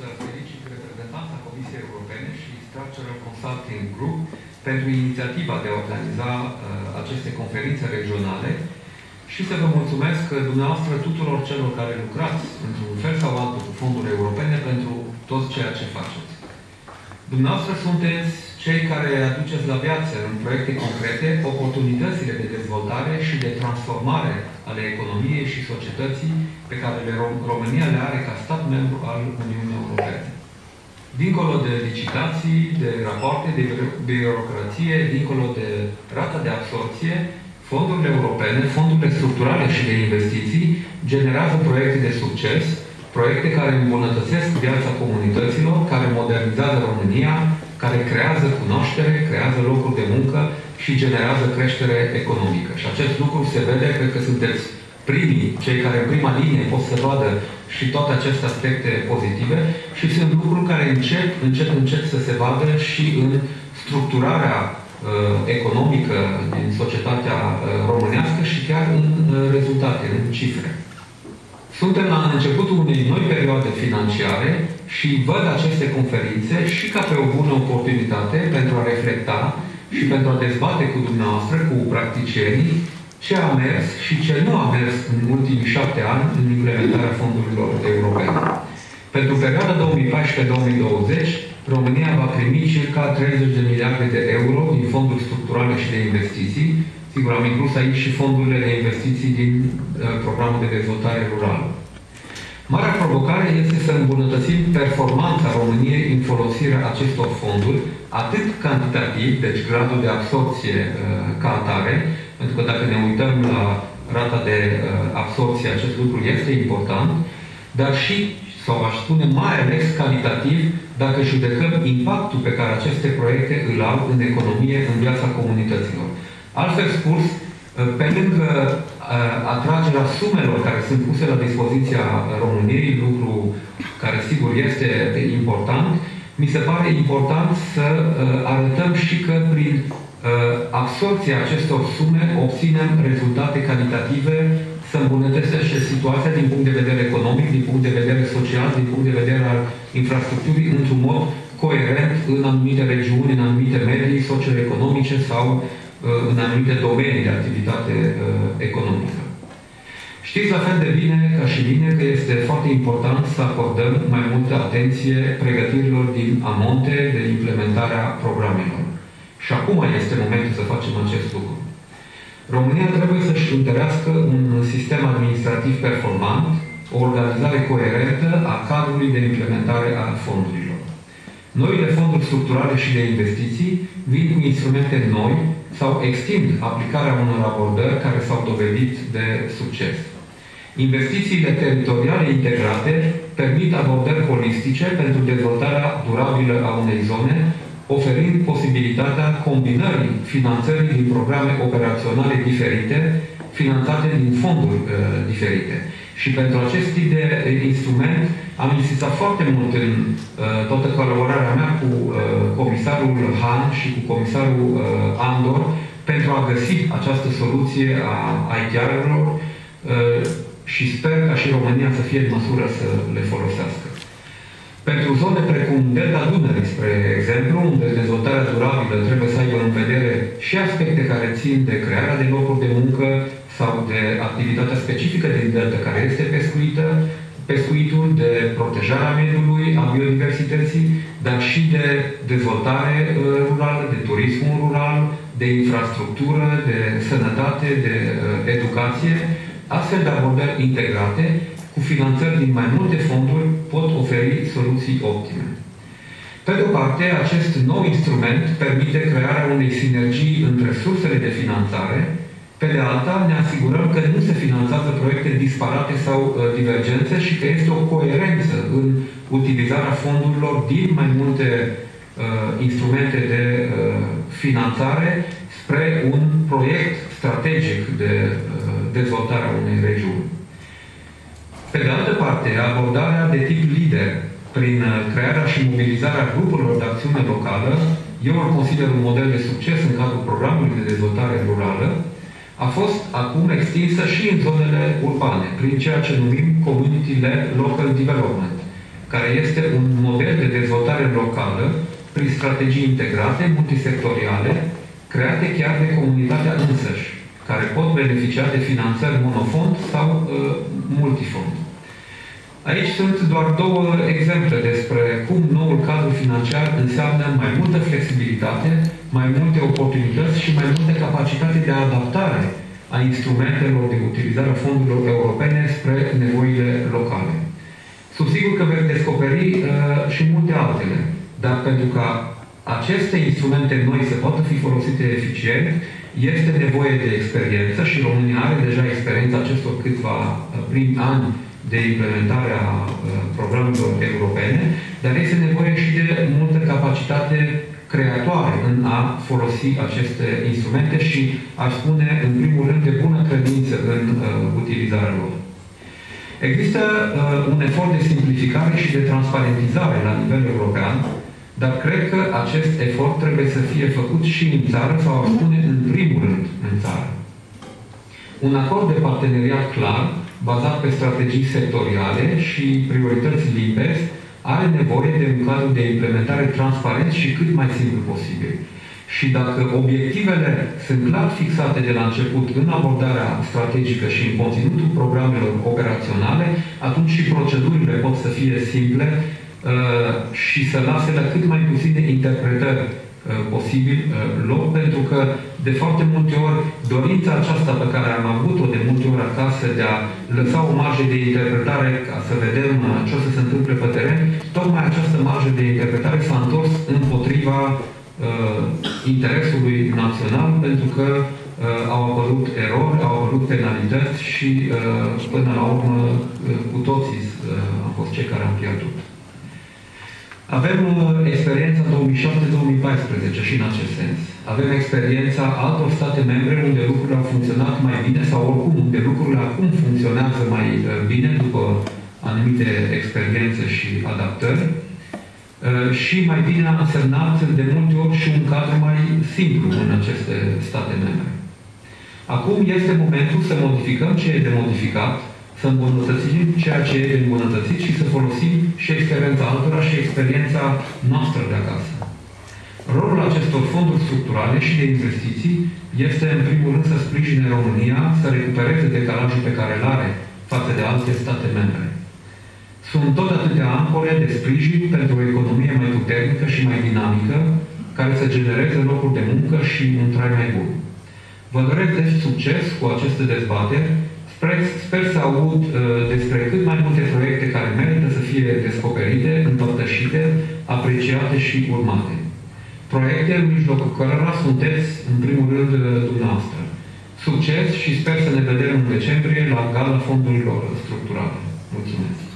să felicit reprezentanța Comisiei Europene și Structural Consulting Group pentru inițiativa de a organiza uh, aceste conferințe regionale și să vă mulțumesc dumneavoastră tuturor celor care lucrați într-un fel sau altul cu fonduri europene pentru tot ceea ce faceți. Dumneavoastră sunteți cei care aduceți la viață în proiecte concrete oportunitățile de dezvoltare și de transformare ale economiei și societății pe care le România le are ca stat membru al Uniunii Europene. Dincolo de licitații, de rapoarte, de birocrație, dincolo de rata de absorție, fondurile europene, fondurile structurale și de investiții generează proiecte de succes, proiecte care îmbunătățesc viața comunităților, care modernizează România, care creează cunoaștere, creează locuri de muncă și generează creștere economică. Și acest lucru se vede, cred că sunteți primii, cei care în prima linie pot să vadă și toate aceste aspecte pozitive și sunt lucruri care încep, încep, încep să se vadă și în structurarea uh, economică din societatea uh, românească și chiar în uh, rezultate, în cifre. Suntem la începutul unei noi perioade financiare și văd aceste conferințe și ca pe o bună oportunitate pentru a reflecta și pentru a dezbate cu dumneavoastră, cu practicienii, ce a mers și ce nu a mers în ultimii șapte ani în implementarea fondurilor europene. Pentru perioada 2014-2020, România va primi circa 30 de miliarde de euro din fonduri structurale și de investiții. Sigur, am inclus aici și fondurile de investiții din uh, programul de dezvoltare rurală. Marea provocare este să îmbunătățim performanța României în folosirea acestor fonduri, atât cantitativ, deci gradul de absorpție uh, ca atare, pentru că dacă ne uităm la rata de uh, absorpție, acest lucru este important, dar și, sau aș spune mai ales calitativ, dacă judecăm impactul pe care aceste proiecte îl au în economie, în viața comunităților. Altfel spus, uh, pe lângă uh, atragerea sumelor care sunt puse la dispoziția României, lucru care sigur este important, mi se pare important să arătăm și că prin absorpția acestor sume obținem rezultate calitative să îmbunătățește situația din punct de vedere economic, din punct de vedere social, din punct de vedere al infrastructurii, într-un mod coerent în anumite regiuni, în anumite medii socioeconomice sau uh, în anumite domenii de activitate uh, economică. Știți la fel de bine ca și mine că este foarte important să acordăm mai multă atenție pregătirilor din amonte de implementarea programelor. Și acum este momentul să facem acest lucru. România trebuie să-și întărească un sistem administrativ performant, o organizare coerentă a cadrului de implementare a fondurilor. Noile fonduri structurale și de investiții vin cu instrumente noi sau extind aplicarea unor abordări care s-au dovedit de succes. Investițiile teritoriale integrate permit abordări holistice pentru dezvoltarea durabilă a unei zone oferind posibilitatea combinării finanțării din programe operaționale diferite, finanțate din fonduri uh, diferite. Și pentru acest tip de instrument am insistat foarte mult în uh, toată colaborarea mea cu uh, comisarul Han și cu comisarul uh, Andor pentru a găsi această soluție a ITR-urilor uh, și sper ca și România să fie în măsură să le folosească. Pentru zone precum Delta Dunării, spre exemplu, unde dezvoltarea durabilă trebuie să aibă în vedere și aspecte care țin de crearea de locuri de muncă sau de activitatea specifică din Delta, care este pescuită, pescuitul, de protejarea mediului, a biodiversității, dar și de dezvoltare uh, rurală, de turismul rural, de infrastructură, de sănătate, de uh, educație, astfel de abordări integrate cu finanțări din mai multe fonduri pot oferi soluții optime. Pe de o parte, acest nou instrument permite crearea unei sinergii între sursele de finanțare, pe de alta, ne asigurăm că nu se finanțează proiecte disparate sau uh, divergențe și că este o coerență în utilizarea fondurilor din mai multe uh, instrumente de uh, finanțare spre un proiect strategic de uh, dezvoltare a unei regiuni. Pe de altă parte, abordarea de tip lider prin uh, crearea și mobilizarea grupurilor de acțiune locală, eu îl consider un model de succes în cadrul programului de dezvoltare rurală, a fost acum extinsă și în zonele urbane, prin ceea ce numim Community-led Local Development, care este un model de dezvoltare locală prin strategii integrate, multisectoriale, create chiar de comunitatea însăși, care pot beneficia de finanțări monofond sau uh, multifond. Aici sunt doar două exemple despre cum noul cadru financiar înseamnă mai multă flexibilitate, mai multe oportunități și mai multă capacitate de adaptare a instrumentelor de utilizare a fondurilor europene spre nevoile locale. Sunt sigur că veți descoperi uh, și multe altele, dar pentru ca aceste instrumente noi să poată fi folosite eficient, este nevoie de experiență și România are deja experiența acestor câțiva uh, primi ani de implementare a uh, programelor europene, dar este nevoie și de multă capacitate creatoare în a folosi aceste instrumente și, aș spune, în primul rând, de bună credință în uh, utilizarea lor. Există uh, un efort de simplificare și de transparentizare la nivel european, dar cred că acest efort trebuie să fie făcut și în țară, sau aș spune în primul rând în țară. Un acord de parteneriat clar, bazat pe strategii sectoriale și priorități limpezi, are nevoie de un cadru de implementare transparent și cât mai simplu posibil. Și dacă obiectivele sunt clar fixate de la început în abordarea strategică și în conținutul programelor operaționale, atunci și procedurile pot să fie simple uh, și să lase la cât mai puține interpretări Uh, posibil uh, loc, pentru că de foarte multe ori dorința aceasta pe care am avut-o de multe ori acasă de a lăsa o marjă de interpretare ca să vedem uh, ce o să se întâmple pe teren, tocmai această marjă de interpretare s-a întors împotriva uh, interesului național pentru că uh, au apărut erori, au apărut penalități și uh, până la urmă uh, cu toții uh, am fost cei care am pierdut. Avem uh, experiența 2007-2014 și în acest sens. Avem experiența altor state membre unde lucrurile au funcționat mai bine sau oricum unde lucrurile acum funcționează mai uh, bine după anumite experiențe și adaptări. Uh, și mai bine a însemnat de multe ori și un cadru mai simplu în aceste state membre. Acum este momentul să modificăm ce e de modificat să îmbunătățim ceea ce e îmbunătățit și să folosim și experiența altora și experiența noastră de acasă. Rolul acestor fonduri structurale și de investiții este, în primul rând, să sprijine România să recupereze decalajul pe care îl are față de alte state membre. Sunt tot atâtea ancore de sprijin pentru o economie mai puternică și mai dinamică, care să genereze locuri de muncă și un trai mai bun. Vă doresc deci succes cu aceste dezbateri Sper, sper să aud uh, despre cât mai multe proiecte care merită să fie descoperite, împărtășite, apreciate și urmate. Proiecte în mijlocul cărora sunteți, în primul rând, uh, dumneavoastră. Succes și sper să ne vedem în decembrie la Gala Fondurilor Structurale. Mulțumesc!